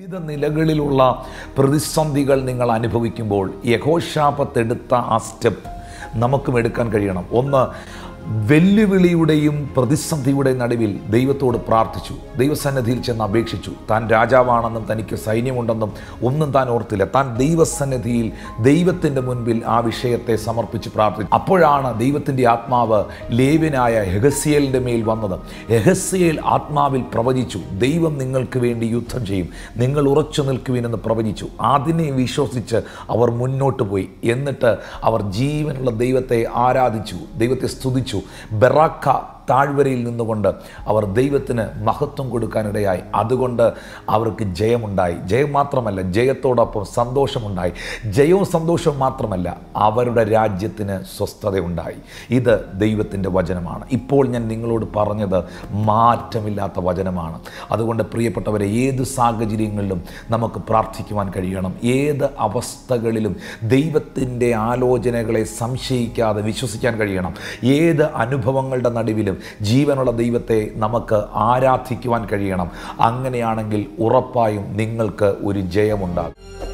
വിവിധ നിലകളിലുള്ള പ്രതിസന്ധികൾ നിങ്ങൾ അനുഭവിക്കുമ്പോൾ യഘോഷാപത്തെടുത്ത ആ സ്റ്റെപ്പ് നമുക്കും എടുക്കാൻ കഴിയണം. ഒന്ന് വെല്ലുവിളിയുടെയും പ്രതിസന്ധിയുടെ നടുവിൽ ദൈവത്തോട് പ്രാർത്ഥിച്ചു. ദൈവസന്നിധിയിൽ ചെന്ന് അപേക്ഷിച്ചു. താൻ രാജാവാണെന്നും തനിക്ക് സൈന്യമുണ്ടെന്നും ഒന്നും താൻ ഓർത്തില്ല. താൻ ദൈവസന്നിധിയിൽ ദൈവത്തിന്റെ മുൻപിൽ ആ വിഷയത്തെ സമർപ്പിച്ച് പ്രാർത്ഥിച്ചു. അപ്പോഴാണ് ദൈവത്തിന്റെ ആത്മാവ് ലേവ്യനായ ഹെഹസിയലിന്റെ മേൽ വന്നത്. ഹെഹസിയേൽ ആത്മാവിൽ പ്രവചിച്ചു ദൈവം നിങ്ങൾക്ക് വേണ്ടി യുദ്ധം ചെയ്യും. നിങ്ങൾ ഉറച്ചു നിൽക്കുവിനെന്ന് പ്രവചിച്ചു. അതിനെ വിശ്വസിച്ച് അവർ മുന്നോട്ട് പോയി. എന്നിട്ട് അവർ ജീവനുള്ള ദൈവത്തെ ആരാധിച്ചു ദൈവത്തെ സ്തുതിച്ചു. Yesu. Baraka താഴ്വരയിൽ നിന്നുകൊണ്ട് അവർ ദൈവത്തിന് മഹത്വം കൊടുക്കാനിടയായി. അതുകൊണ്ട് അവർക്ക് ജയമുണ്ടായി. ജയം മാത്രമല്ല ജയത്തോടൊപ്പം സന്തോഷമുണ്ടായി. ജയവും സന്തോഷവും മാത്രമല്ല അവരുടെ രാജ്യത്തിന് സ്വസ്ഥതയുണ്ടായി. ഇത് ദൈവത്തിന്റെ വചനമാണ്. ഇപ്പോൾ ഞാൻ നിങ്ങളോട് പറഞ്ഞത് മാറ്റമില്ലാത്ത വചനമാണ്. അതുകൊണ്ട് പ്രിയപ്പെട്ടവരെ ഏത് സാഹചര്യങ്ങളിലും നമുക്ക് പ്രാർത്ഥിക്കുവാൻ കഴിയണം. ഏത് അവസ്ഥകളിലും ദൈവത്തിന്റെ ആലോചനകളെ സംശയിക്കാതെ വിശ്വസിക്കാൻ കഴിയണം. ഏത് അനുഭവങ്ങളുടെ നടുവിലും ജീവനുള്ള ദൈവത്തെ നമുക്ക് ആരാധിക്കുവാൻ കഴിയണം. അങ്ങനെയാണെങ്കിൽ ഉറപ്പായും നിങ്ങൾക്ക് ഒരു ജയമുണ്ടാകും.